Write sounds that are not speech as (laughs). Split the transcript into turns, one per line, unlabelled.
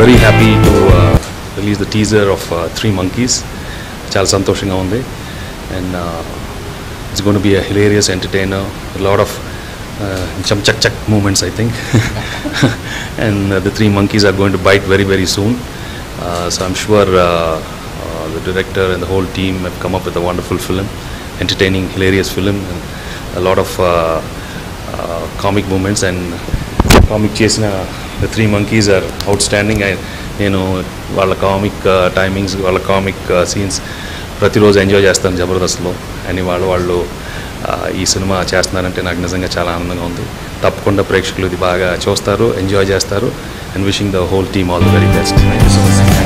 Very happy to release the teaser of three monkeys చాలా సంతోషంగా ఉంది and it's gonna be a hilarious entertainer lot of some chuck chuck movements I think (laughs) and uh, the three monkeys are going to bite very very soon uh, so I'm sure uh, uh, the director and the whole team have come up with a wonderful film entertaining hilarious film and a lot of uh, uh, comic moments and comic చేసిన the Three monkeys are outstanding నేను వాళ్ళ comic timings uh, వాళ్ళ comic scenes uh, ప్రతిరోజు enjoy చేస్తాను జబర్దస్త్లో. అని వాళ్ళు వాళ్ళు ఈ సినిమా చేస్తున్నారంటే నాకు నిజంగా చాలా ఆనందంగా ఉంది. తప్పకుండా ప్రేక్షకులు ఇది బాగా చూస్తారు ఎంజాయ్ చేస్తారు and wishing the whole team all the very best thank you so much